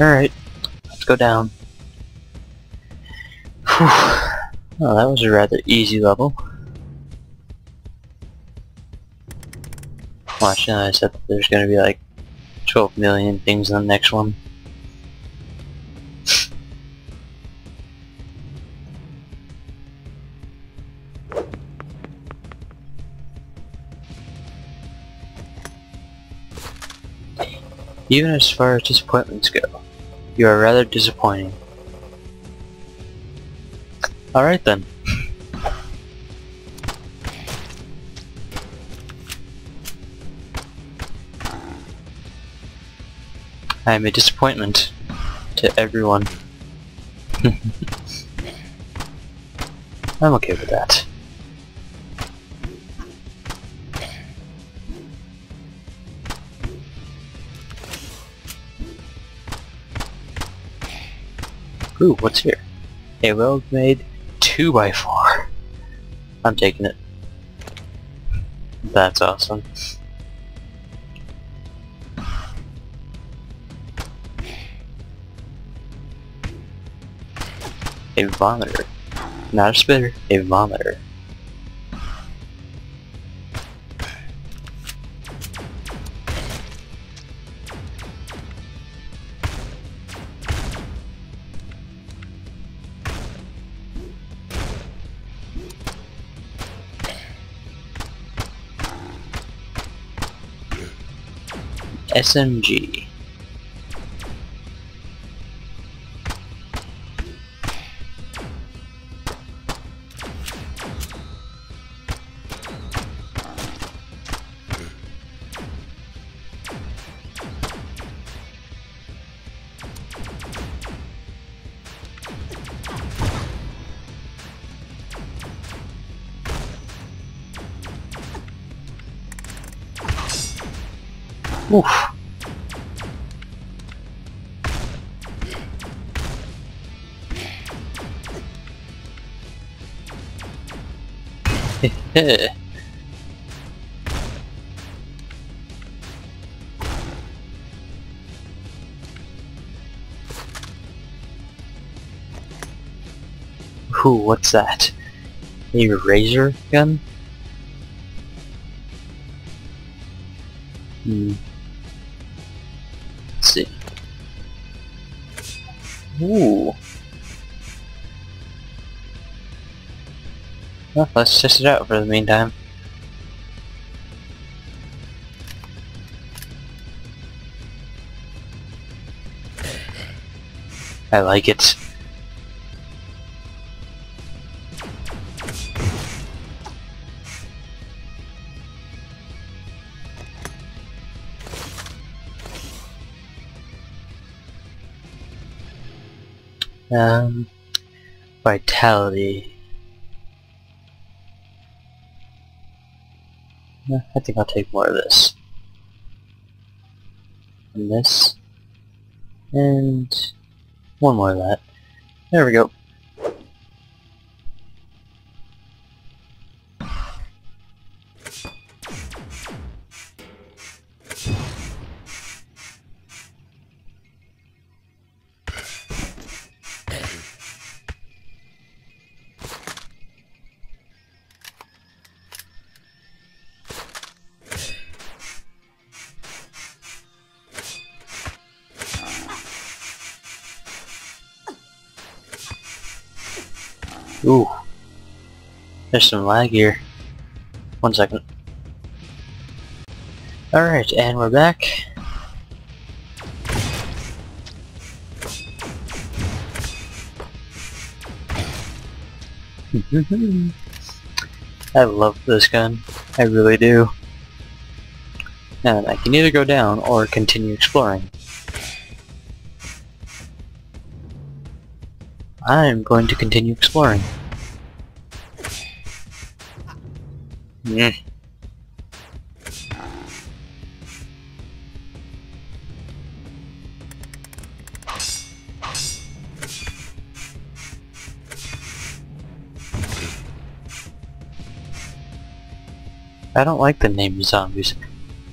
Alright, let's go down. Whew. Well, that was a rather easy level. Watch now, I said there's gonna be like 12 million things in the next one. Even as far as disappointments go, you are rather disappointing. Alright then. I am a disappointment to everyone. I'm okay with that. Ooh, what's here? A well-made 2x4. I'm taking it. That's awesome. A vomiter. Not a spitter, a vomiter. SMG. Oof. Ooh, what's that? A razor gun? Ooh. Well, let's test it out for the meantime. I like it. Um, vitality. I think I'll take more of this. And this. And one more of that. There we go. Ooh. There's some lag here. One second. Alright, and we're back. I love this gun. I really do. And I can either go down or continue exploring. I'm going to continue exploring. Yeah. I don't like the name zombies.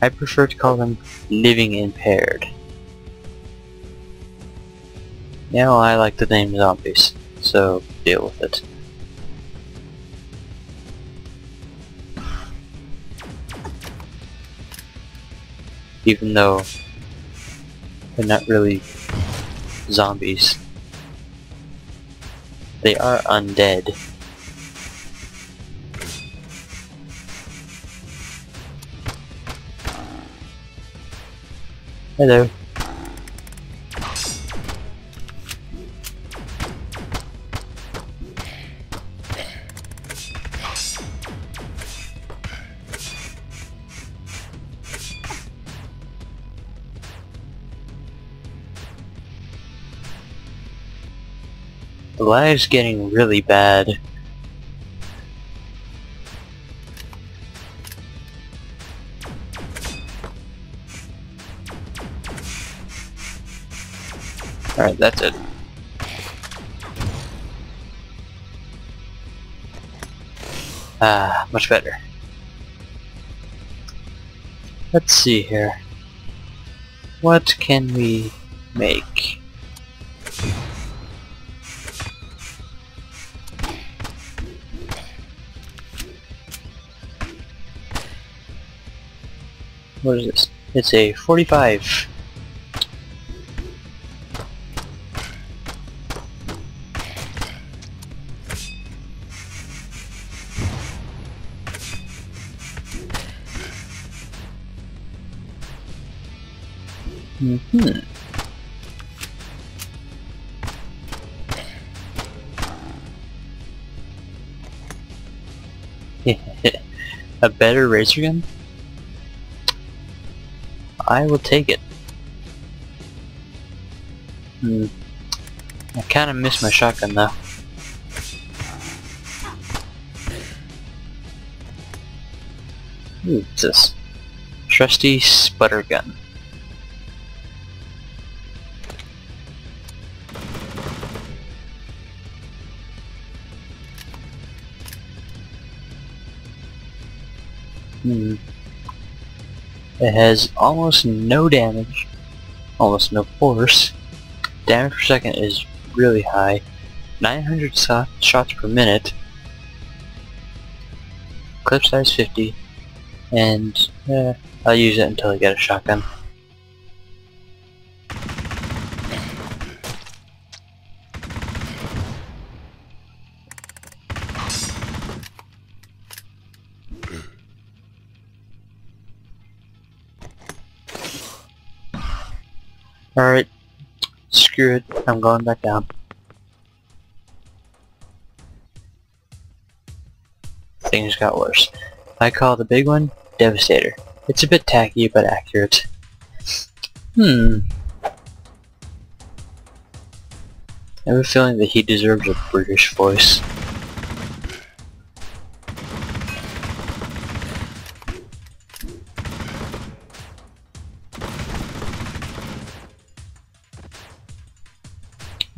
I prefer to call them living impaired. Yeah, I like the name zombies, so deal with it. Even though they're not really zombies. They are undead. Hello. The lag's getting really bad. Alright, that's it. Ah, much better. Let's see here. What can we make? What is this? It's a 45. Mm-hmm. a better razor gun? I will take it. Hmm. I kinda miss my shotgun though. Ooh, what's this? Trusty sputter gun. Hmm. It has almost no damage, almost no force. Damage per second is really high. 900 so shots per minute. Clip size 50. And eh, I'll use it until I get a shotgun. Alright, screw it, I'm going back down. Things got worse. I call the big one Devastator. It's a bit tacky, but accurate. Hmm. I have a feeling that he deserves a British voice.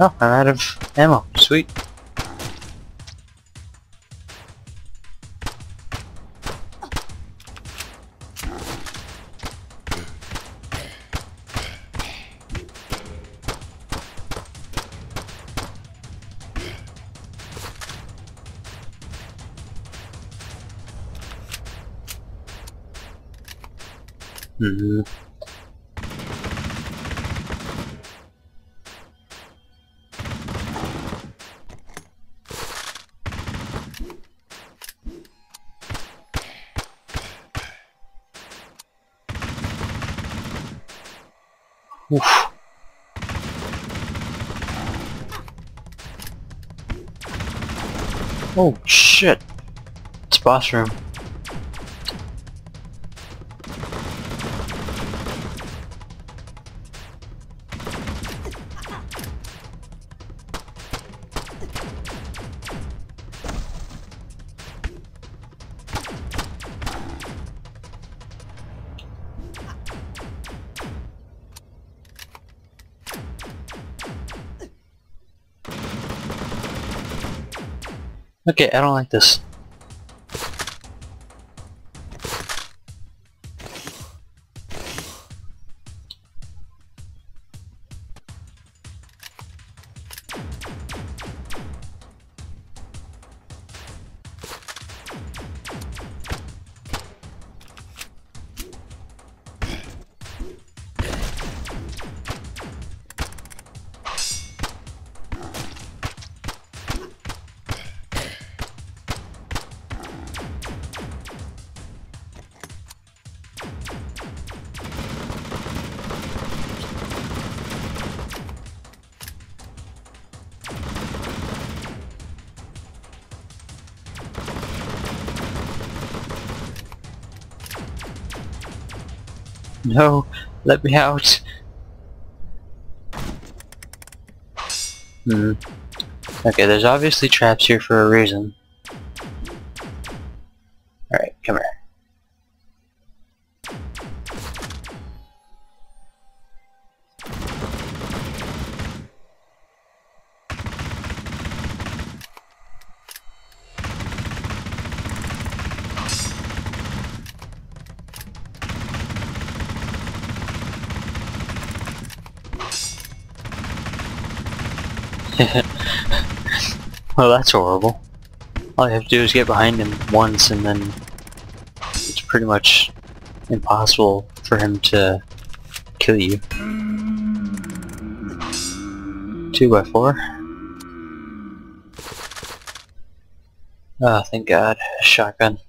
Oh, I'm out of ammo. Sweet. Mm Oof. Oh shit! It's boss room. Okay, I don't like this. No, let me out. Hmm. Okay, there's obviously traps here for a reason. well, that's horrible. All you have to do is get behind him once and then it's pretty much impossible for him to kill you. 2 by 4 Ah, oh, thank god. Shotgun.